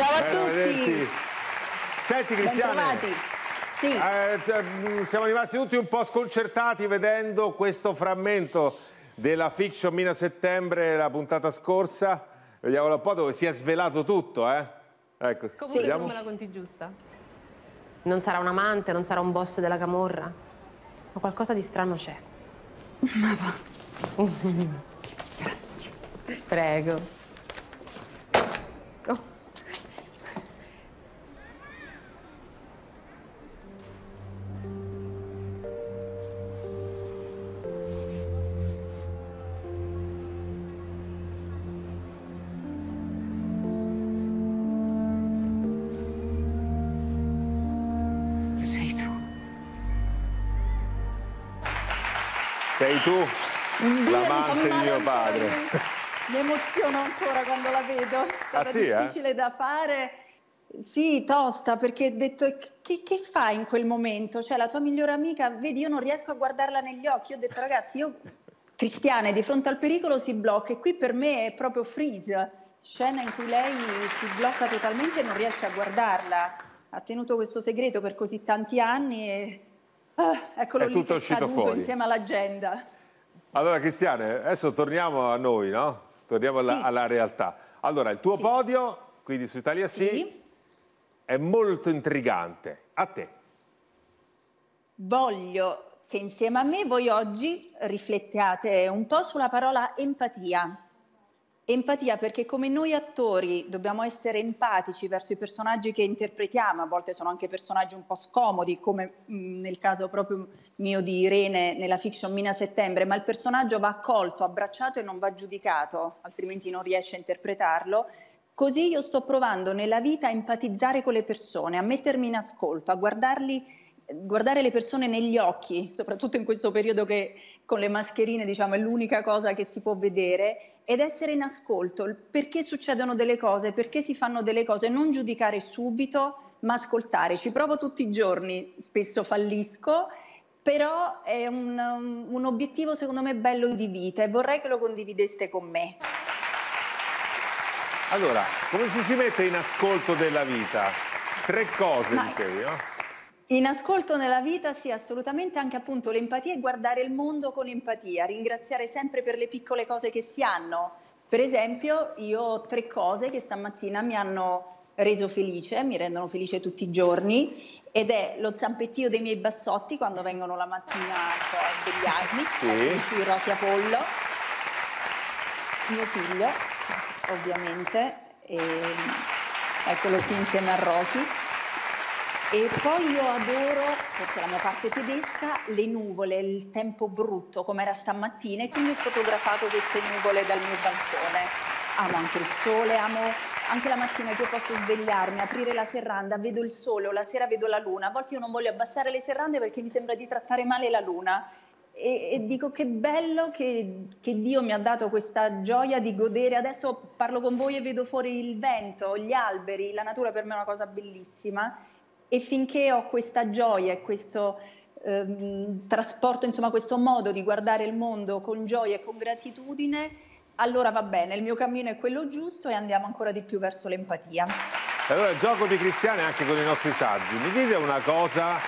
Ciao a Bello tutti. Senti Bentrovati. Sì. eh, cioè, mh, siamo rimasti tutti un po' sconcertati vedendo questo frammento della fiction Mina Settembre, la puntata scorsa. Vediamolo un po' dove si è svelato tutto, eh? Ecco, Comunque vediamo. tu la conti giusta. Non sarà un amante, non sarà un boss della camorra. Ma qualcosa di strano c'è. Ma va. Grazie. Prego. Sei tu l'amante di mio padre. Mi, emoziono ancora quando la vedo. È Ah, sì, eh? difficile da fare. Sì, tosta, perché ho detto che, che fai in quel momento? Cioè, la tua migliore amica, vedi, io non riesco a guardarla negli occhi. Io ho detto, ragazzi, io cristiane di fronte al pericolo si blocca e qui per me è proprio freeze, scena in cui lei si blocca totalmente e non riesce a guardarla. Ha tenuto questo segreto per così tanti anni e ah, eccolo È lì tutto uscito fuori. insieme all'agenda. Allora Cristiane, adesso torniamo a noi, no? Torniamo alla, Sì. alla realtà. Allora, il tuo Sì. podio, quindi su Italia sì, Sì. è molto intrigante. A te. Voglio che insieme a me voi oggi riflettiate un po' sulla parola empatia. Empatia perché come noi attori dobbiamo essere empatici verso i personaggi che interpretiamo, a volte sono anche personaggi un po' scomodi, come mh, nel caso proprio mio di Irene nella fiction Mina Settembre, ma il personaggio va accolto, abbracciato e non va giudicato, altrimenti non riesce a interpretarlo. Così io sto provando nella vita a empatizzare con le persone, a mettermi in ascolto, a guardarli guardare le persone negli occhi, soprattutto in questo periodo che con le mascherine diciamo è l'unica cosa che si può vedere, ed essere in ascolto, perché succedono delle cose, perché si fanno delle cose, non giudicare subito, ma ascoltare. Ci provo tutti i giorni, spesso fallisco, però è un, un obiettivo secondo me bello di vita e vorrei che lo condivideste con me. Allora, come ci si mette in ascolto della vita? Tre cose, Ma- dicevi, no? In ascolto nella vita sì, assolutamente anche appunto l'empatia e guardare il mondo con empatia, ringraziare sempre per le piccole cose che si hanno. Per esempio, io ho tre cose che stamattina mi hanno reso felice, mi rendono felice tutti i giorni ed è lo zampettio dei miei bassotti quando vengono la mattina a svegliarmi, Sì. qui roti a pollo, mio figlio ovviamente, e eccolo qui insieme a Rocky. E poi io adoro, forse la mia parte tedesca, le nuvole, il tempo brutto come era stamattina e quindi ho fotografato queste nuvole dal mio balcone. Amo anche il sole, amo anche la mattina che io posso svegliarmi, aprire la serranda, vedo il sole o la sera vedo la luna. A volte io non voglio abbassare le serrande perché mi sembra di trattare male la luna. E, e dico che bello che, che Dio mi ha dato questa gioia di godere. Adesso parlo con voi e vedo fuori il vento, gli alberi, la natura per me è una cosa bellissima e finché ho questa gioia e questo ehm, trasporto, insomma questo modo di guardare il mondo con gioia e con gratitudine, allora va bene, il mio cammino è quello giusto e andiamo ancora di più verso l'empatia. Allora, il gioco di Cristiane anche con i nostri saggi. Mi dite una cosa,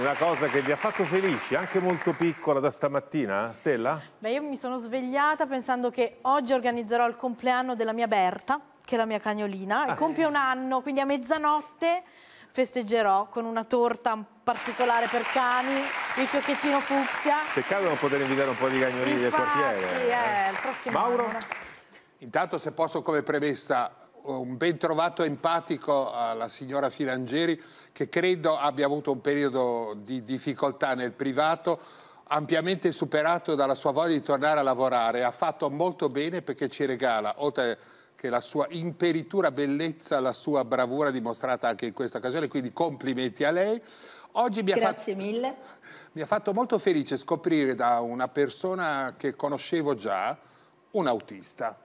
una cosa che vi ha fatto felici, anche molto piccola da stamattina, Stella? Beh, io mi sono svegliata pensando che oggi organizzerò il compleanno della mia Berta, che è la mia cagnolina, e compie un anno, quindi a mezzanotte festeggerò con una torta particolare per cani, il fiocchettino fucsia. Peccato non poter invitare un po' di cagnolini del quartiere. eh, il prossimo Mauro? anno. Intanto, se posso come premessa, un ben trovato empatico alla signora Filangeri, che credo abbia avuto un periodo di difficoltà nel privato, ampiamente superato dalla sua voglia di tornare a lavorare. Ha fatto molto bene perché ci regala, oltre che la sua imperitura bellezza, la sua bravura dimostrata anche in questa occasione, quindi complimenti a lei. Oggi mi ha fatto... Mi ha fatto molto felice scoprire da una persona che conoscevo già, un autista,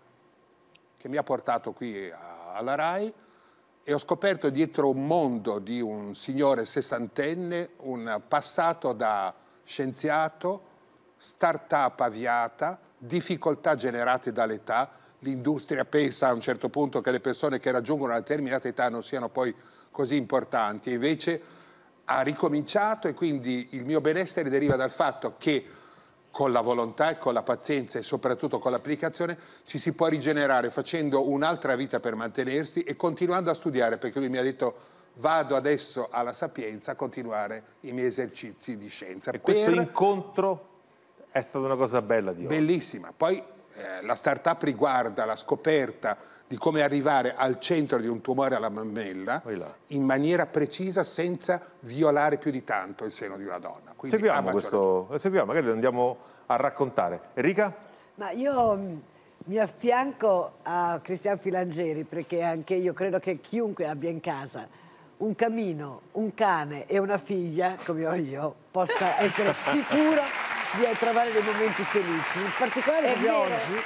che mi ha portato qui alla RAI e ho scoperto dietro un mondo di un signore sessantenne un passato da scienziato, start-up avviata, difficoltà generate dall'età, l'industria pensa a un certo punto che le persone che raggiungono una determinata età non siano poi così importanti, invece ha ricominciato e quindi il mio benessere deriva dal fatto che con la volontà e con la pazienza e soprattutto con l'applicazione ci si può rigenerare facendo un'altra vita per mantenersi e continuando a studiare perché lui mi ha detto vado adesso alla Sapienza a continuare i miei esercizi di scienza. E questo per... incontro è stata una cosa bella di oggi. Bellissima. Poi eh, la startup riguarda la scoperta di come arrivare al centro di un tumore alla mammella in maniera precisa senza violare più di tanto il seno di una donna. Quindi, seguiamo questo, seguiamo, magari lo andiamo a raccontare. Enrica? Ma io mm, mi affianco a Cristian Filangeri perché anche io credo che chiunque abbia in casa un camino, un cane e una figlia, come ho io, possa essere sicuro di trovare dei momenti felici. In particolare oggi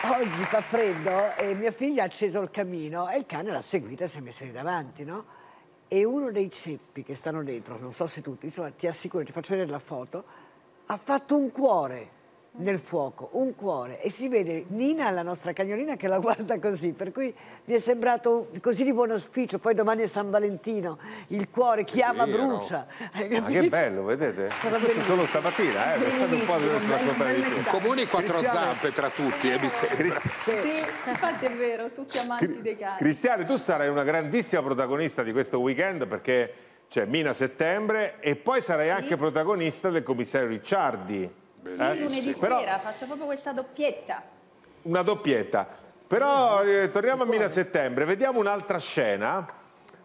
Oggi fa freddo e mia figlia ha acceso il camino e il cane l'ha seguita e si è messa lì davanti, no? E uno dei ceppi che stanno dentro, non so se tutti, insomma ti assicuro, ti faccio vedere la foto, ha fatto un cuore nel fuoco, un cuore e si vede Nina, la nostra cagnolina, che la guarda così, per cui mi è sembrato così di buon auspicio, poi domani è San Valentino, il cuore chiama Sì, brucia. Ma che bello, vedete? Solo stamattina, eh? Pensate un po' di adesso raccontare di più. Comuni quattro Cristiano- zampe tra tutti, eh, mi sembra. Sì, infatti è vero, tutti amanti dei cani. Cristiane, tu sarai una grandissima protagonista di questo weekend perché c'è Mina Settembre e poi sarai anche protagonista del commissario Ricciardi. Sì, Eh? lunedì Però- sera faccio proprio questa doppietta. Una doppietta. Però eh, torniamo a Mina Settembre, vediamo un'altra scena.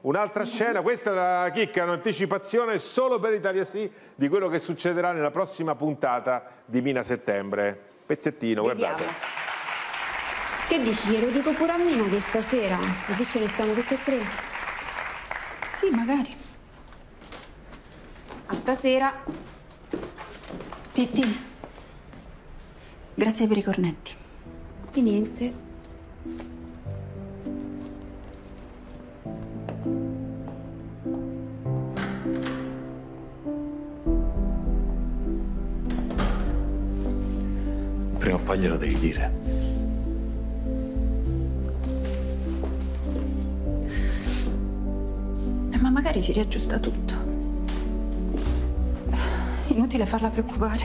Un'altra scena, questa è la chicca, un'anticipazione solo per Italia Sì di quello che succederà nella prossima puntata di Mina Settembre. Pezzettino, Vediamo. guardate. Che dici? Glielo dico pure a Mina di stasera, così ce ne stiamo tutte e tre. Sì, magari. A stasera. Titti, grazie per i cornetti. Di niente. Prima o poi glielo devi dire. Eh, Ma magari si riaggiusta tutto. Inutile farla preoccupare.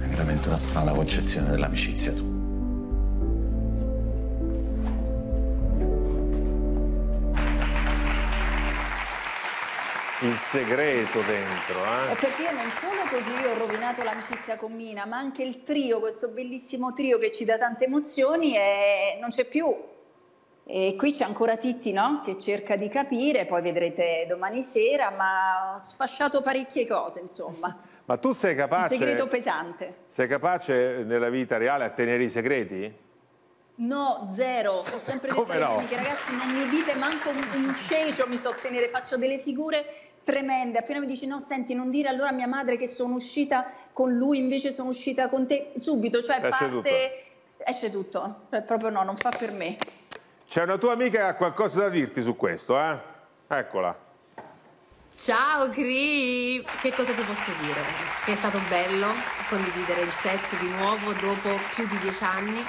Hai veramente una strana concezione dell'amicizia tu. Il segreto dentro, È eh? perché io non solo così ho rovinato l'amicizia con Mina, ma anche il trio, questo bellissimo trio che ci dà tante emozioni e non c'è più. E qui c'è ancora Titti, no? Che cerca di capire, poi vedrete domani sera, ma ho sfasciato parecchie cose, insomma. Ma tu sei Un capace, segreto pesante. sei capace nella vita reale a tenere i segreti? No, zero. Ho sempre detto alle no? amiche, ragazzi, non mi dite manco un, un cecio mi so tenere, faccio delle figure tremende. Appena mi dici no, senti, non dire allora a mia madre che sono uscita con lui, invece sono uscita con te, subito, cioè Esce parte... tutto. Esce tutto. Cioè, proprio no, non fa per me. C'è una tua amica che ha qualcosa da dirti su questo, eh? Eccola. Ciao Cri! Che cosa ti posso dire? Che è stato bello condividere il set di nuovo dopo più di dieci anni.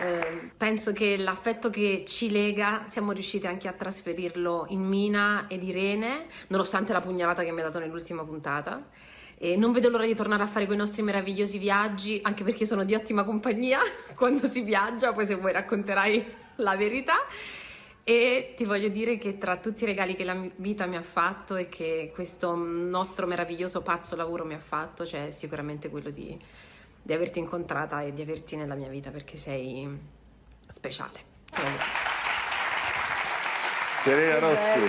Eh, penso che l'affetto che ci lega siamo riusciti anche a trasferirlo in Mina ed Irene, nonostante la pugnalata che mi ha dato nell'ultima puntata. E non vedo l'ora di tornare a fare quei nostri meravigliosi viaggi, anche perché sono di ottima compagnia quando si viaggia, poi se vuoi racconterai la verità. E ti voglio dire che tra tutti i regali che la vita mi ha fatto e che questo nostro meraviglioso pazzo lavoro mi ha fatto, c'è sicuramente quello di, di averti incontrata e di averti nella mia vita perché sei speciale. Serena Rossi,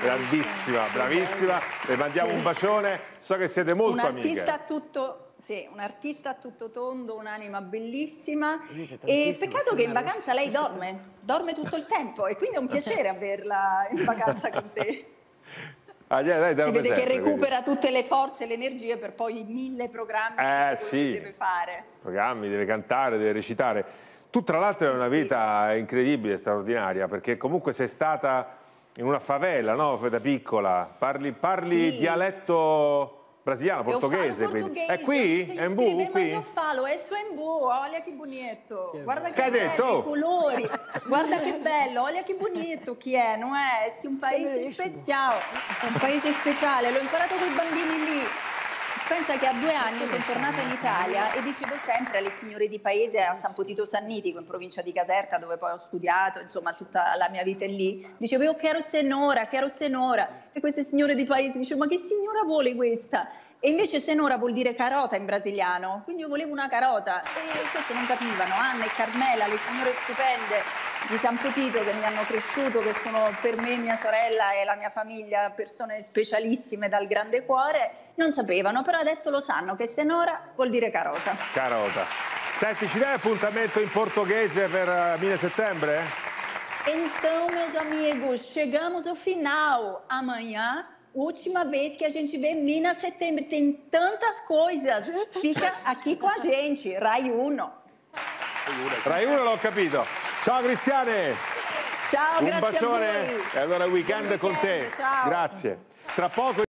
grandissima, bravissima. Le mandiamo un bacione. So che siete un molto artista a amiche. tutto, sì, un artista a tutto tondo, un'anima bellissima. E peccato che in vacanza lei dorme, dorme tutto il tempo e quindi è un piacere averla in vacanza con te. Ah, dai, dai, Si vede che sempre, recupera tutte le forze e le energie per poi i mille programmi Eh, che sì. deve fare. quindi Programmi, deve cantare, deve recitare. Tu tra l'altro hai una vita incredibile, straordinaria, perché comunque sei stata in una favela, no? Da piccola. Parli, parli Sì. dialetto Brasiliano, portoghese, português, È qui? È in Bu? Qui? Mas eu falo, é isso em Bu, olha que bonito. Guarda che Che hai bello, detto? i colori. Guarda che bello, olha che bonito che è, non è? Sì, un paese speciale, un paese speciale. L'ho imparato con i bambini lì. Pensa che a due anni sono tornata in Italia e dicevo sempre alle signore di paese a San Potito Sannitico, in provincia di Caserta, dove poi ho studiato, insomma tutta la mia vita è lì, dicevo io chiedo senora, chiedo senora. E queste signore di paese dicevano ma che signora vuole questa? E invece senora vuol dire carota in brasiliano, quindi io volevo una carota e queste non capivano. Anna e Carmela, le signore stupende di San Potito che mi hanno cresciuto, che sono per me, mia sorella e la mia famiglia persone specialissime dal grande cuore, non sapevano, però adesso lo sanno che senora vuol dire carota. Carota. Senti, ci dai appuntamento in portoghese per eh, 1000 settembre? Então, meus amigos, chegamos ao final. Amanhã, última vez que a gente vê Minas Setembro. Tem tantas coisas. Fica aqui com a gente, Rai Uno. Rai 1 l'ho capito. Ciao Cristiane! Ciao, Un grazie a bacione voi. e allora weekend Buon con te. ciao. Grazie. Tra poco